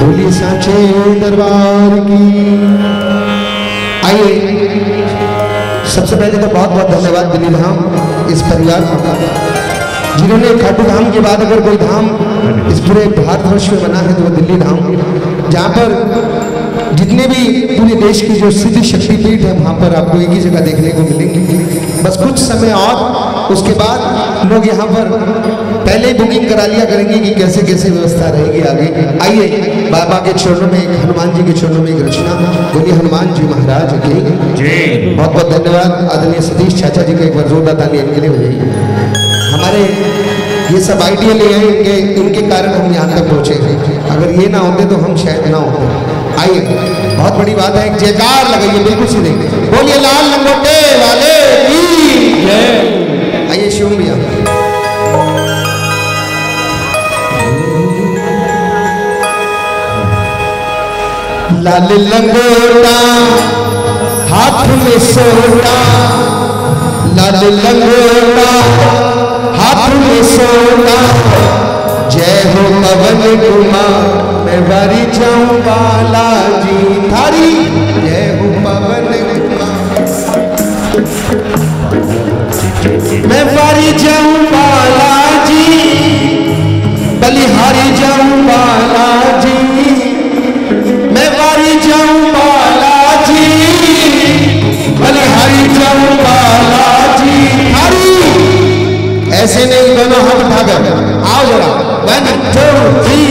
बोली सांचे दरबार की। आइए, सबसे पहले तो बहुत बहुत धन्यवाद दिल्ली धाम इस परिवार को। जिन्होंने खाटू धाम के बाद अगर कोई धाम इस पूरे भारतवर्ष में बना है तो वो दिल्ली धाम। जहाँ पर जितने भी पूरे देश की जो सिद्धि शक्तिपीठ है, वहाँ पर आपको एक ही जगह देखने को मिलेंगे। बस कुछ समय और, उसके बाद लोग यहाँ पर पहले ही बुकिंग करा लिया करेंगे कि कैसे कैसे व्यवस्था रहेगी आगे। आइए। बाबा के चरणों में हनुमान जी के चरणों में एक रचना। बोलिए हनुमान जी महाराज की। बहुत बहुत धन्यवाद। आदरणीय सतीश चाचा जी का एक बार जोरदार ताली इनके लिए बजाइए हमारे ये सब आइडिया ले आए इनके इनके कारण हम यहाँ तक पहुँचे अगर ये ना होते तो हम शायद ना होते। आइए बहुत बड़ी बात है जयकार लगाइए बिल्कुल सीधे। बोलिए लाल लंगोटे वाले। लाल लंगोटा, हाथ में सोटा। लाल लंगोटा, हाथ में सोना जय हो पवन कुमार, मैं बारी जाऊँ बालाजी थारी। जय हो पवन कुमार। मैं बारी जाऊँ बालाजी, बलिहारी जाऊँ बालाजी ऐसे नहीं दोनों हाथ उठाकर आओ जरा वन टू थ्री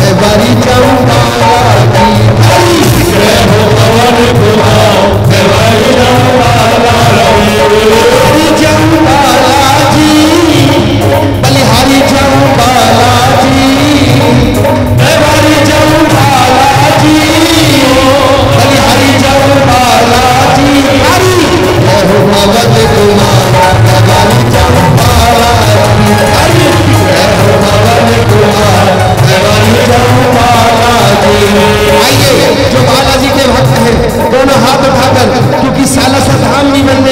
पवन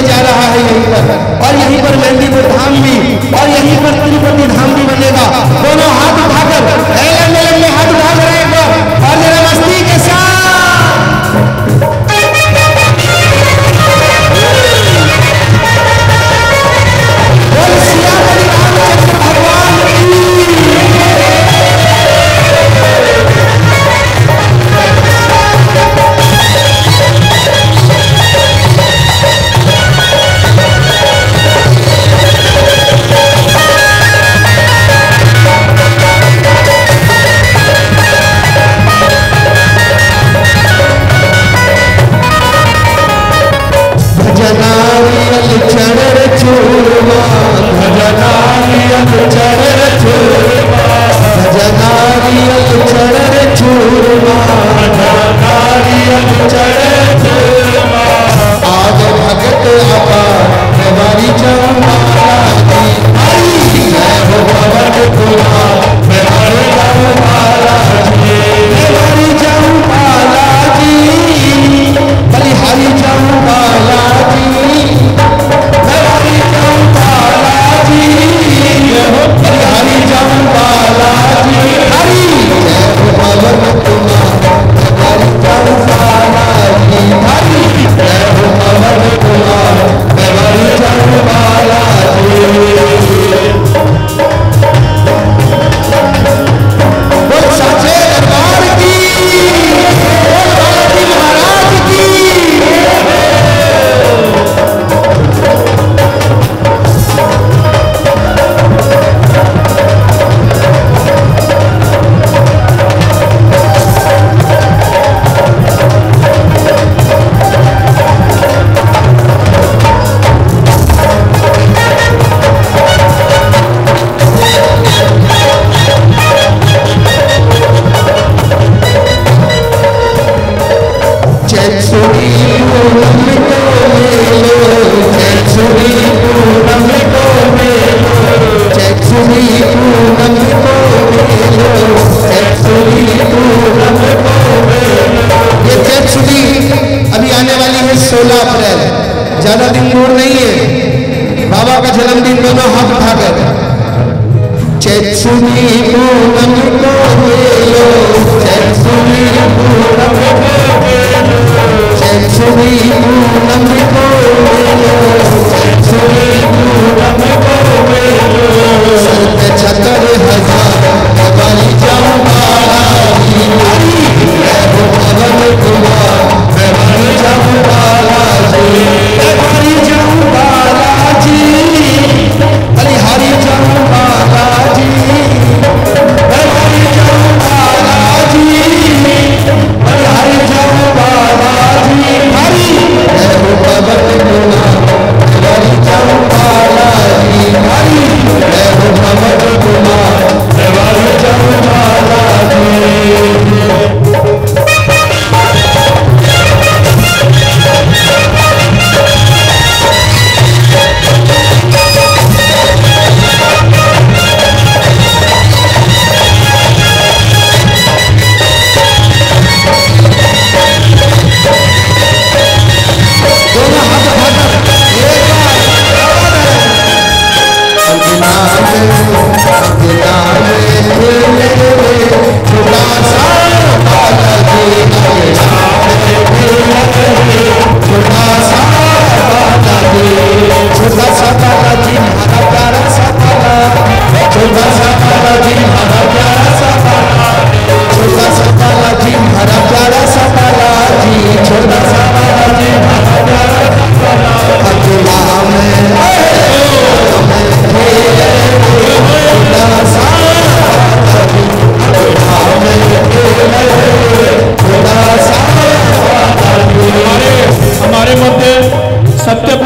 जा रहा है यहीं पर। और यहीं पर मेहंदीपुर धाम भी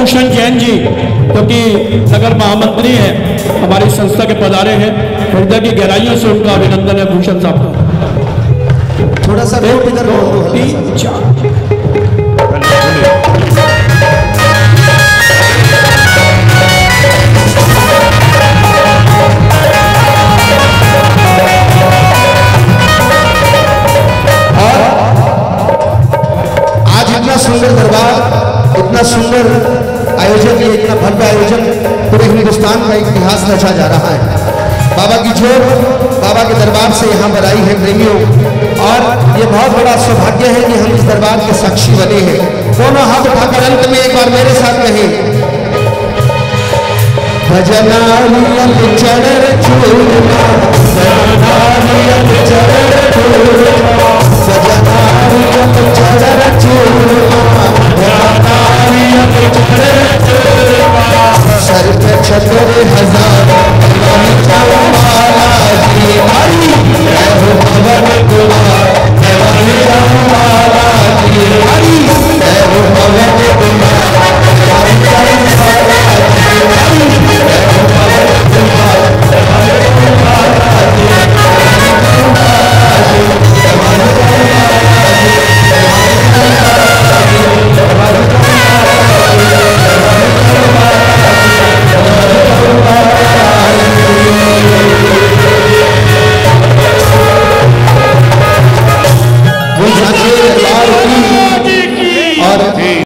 भूषण जैन जी जो कि नगर महामंत्री हैं हमारी संस्था के पधारे हैं हृदय की गहराइयों से उनका अभिनंदन है भूषण साहब का। थोड़ा सा हिंदुस्तान का इतिहास रचा जा रहा है। बाबा की ज़ोर बाबा के दरबार से यहाँ पर आई है प्रेमियों। और ये बहुत बड़ा सौभाग्य है कि हम इस दरबार के साक्षी बने हैं। दोनों हाथ उठाकर अंत में एक बार मेरे साथ कहे भजना चरण